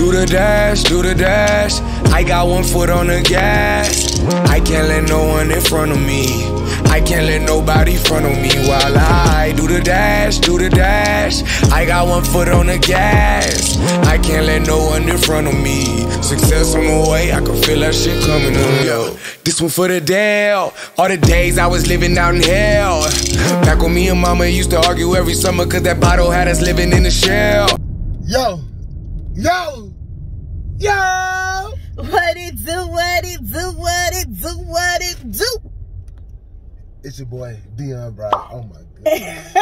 Do the dash, do the dash. I got one foot on the gas. I can't let no one in front of me. I can't let nobody front of me while I do the dash, do the dash. I got one foot on the gas. I can't let no one in front of me. Success on the way, I can feel that shit coming on, yo. This one for the Dale. All the days I was living out in hell. Back when me and mama used to argue every summer, cause that bottle had us living in the shell. Yo, yo, yo. What it do, what it do, what it do, what it do. It's your boy, Deon Brock. Oh my goodness.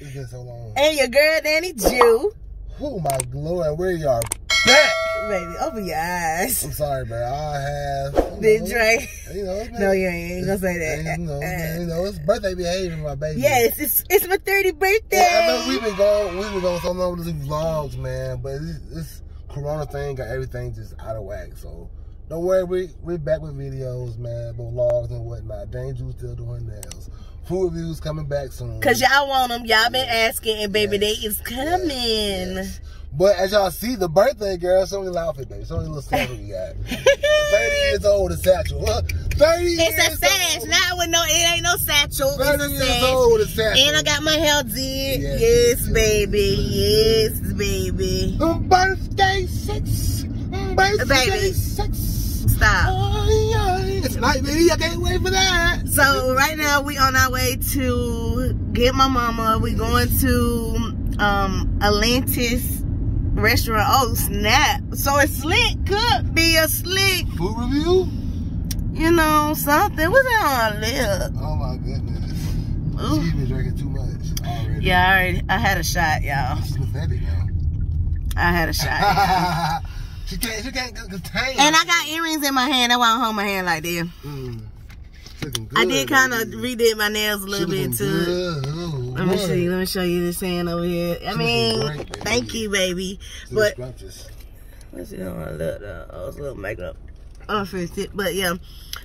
it's been so long. And your girl, DanieJu. Oh my lord, where y'all back? Baby, open your eyes. I'm sorry, bro. I have. Did Dre? You know, been- No, you ain't, ain't gonna say that. You know, Uh, you know, it's birthday behavior, my baby. yes, it's it's my 30th birthday. Yeah, I know we've been going, we've been going so long with these vlogs, man. But it's, this Corona thing got everything just out of whack. So don't worry, we we're back with videos, man, with vlogs and whatnot. Danger's still doing nails. Food reviews coming back soon. Cause y'all want them, y'all been asking, and baby, Yes. they is coming. Yes. But as y'all see, the birthday girl, show me the outfit, baby. Show me the little satchel we got. 30 years old, the satchel. Huh? 30 years It's a sash, old. not with no. It ain't no satchel. 30 It's a years sash. old, the satchel. And I got my hair did. Yes. Yes, baby. Yes, baby. Um, birthday sex. Baby. Stop. Oh. It's night, baby. I can't wait for that. So right now we on our way to get my mama. We going to um Atlantis restaurant. Oh snap! So it's slick. Could be a slick. Food review? You know something. What's that on lip? Oh my goodness. Ooh. She's been drinking too much already. Yeah, I already. I had a shot, y'all. She's pathetic now. I had a shot. she can't. She can't contain. and I got earrings in my hand. That's why I hold my hand like that. Mm. Good, I did kind of redid my nails a little bit too. Oh, Let me show boy. you. Let me show you this hand over here. I She mean, great, thank you, baby. She But. Let's see how I look. Uh, oh, it's a little makeup. First it, but yeah.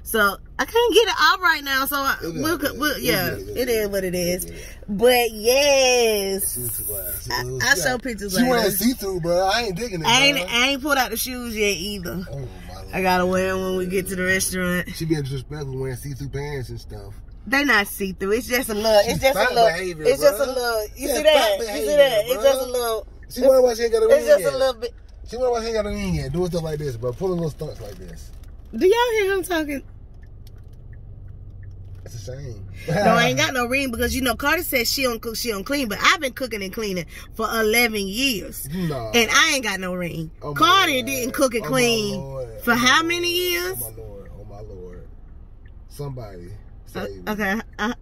So I can't get it off right now. So I, be we'll, we'll, yeah, be it is what it is. Yeah. But yes, She's too wild. She- I- I show pictures She wearing see-through, bro. I ain't digging it. I ain't. I ain't pulled out the shoes yet either. Oh. I gotta wear them when we get to the restaurant. She being disrespectful wearing see-through pants and stuff. They not see through. It's just a little. It's just a little. behavior, It's just a little. You Yeah, see that? You see that? It's just a little. She wonder why she ain't got a ring It's just yet. a little bit. She wonder why she ain't got a ring yet. Doing stuff like this, bro. Pulling little stunts like this. Do y'all hear him talking? It's a shame. No, I ain't got no ring because you know Carter says she don't cook, she don't clean, but I've been cooking and cleaning for eleven years, No. and I ain't got no ring. Oh Carter Lord. didn't cook and Oh clean for Oh how many years? Oh my lord. Oh my lord. Somebody Uh, okay, I,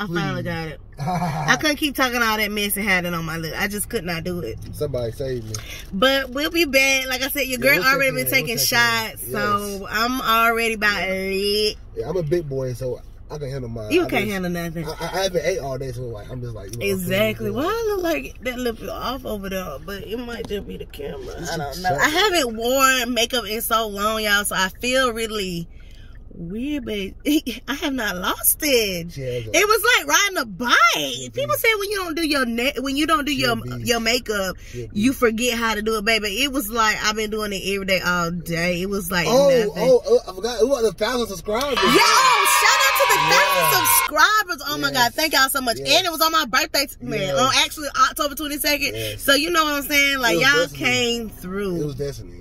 I finally got it. I couldn't keep talking all that mess and had it on my lip. I just could not do it. Somebody save me. But we'll be back. Like I said, your Yeah, girl we'll already in. been We'll taking in. shots, so I'm already about lit. Yeah, I'm a big boy, so I can handle my. You I can't just- handle nothing. I, I haven't ate all day, so like I'm just like you know, Exactly. good. I look like that lip is off over there? But it might just be the camera. I don't know. I haven't worn makeup in so long, y'all, so I feel really weird, but I have not lost it. It was like riding a bike. People say when you don't do your neck, when you don't do your your makeup, you forget how to do it, baby. It was like I've been doing it every day, all day. It was like Oh, nothing. oh, oh, I forgot. It was a thousand subscribers. Yo, shout out to the Yeah. thousand subscribers. Oh my God, thank y'all so much. Yes. And it was on my birthday, man, Yes. on actually October 22nd. Yes. So you know what I'm saying? Like y'all came It was destiny.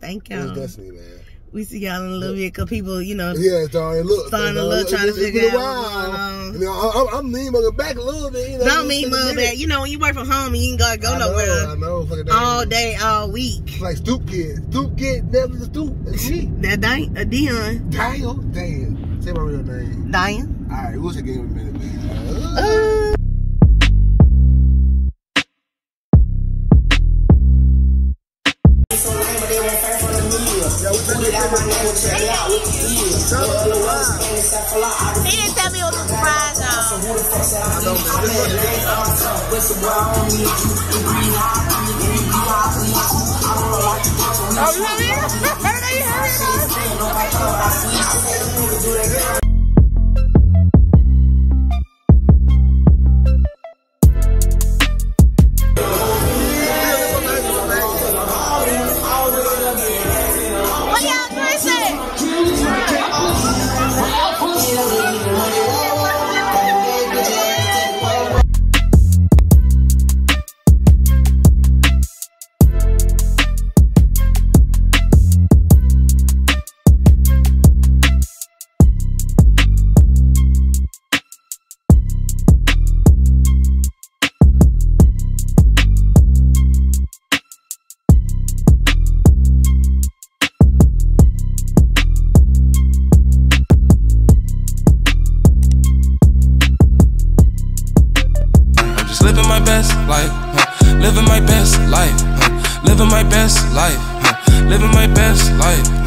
Thank you. It was destiny, man. We see y'all in a little bit because people, you know, Yeah, starting to look. Starting to look, trying to it's- it's figure out while. You know, I- I'm, I'm leaning mugging back a little bit. You know, don't it's mean been a move minute. that. You know, when you work from home and you ain't gotta go I know, nowhere I know. Fucking all day, all week. It's like stoop kid. Stoop kid, never the stoop. It's me. That Diane, uh, Deon, Damn. Damn. Say my real name. Diane. All right, we'll check in in a minute, man. Uh, He didn't tell me it was a surprise, though. Oh, living my best life, living my best life, living my best life, living my best life.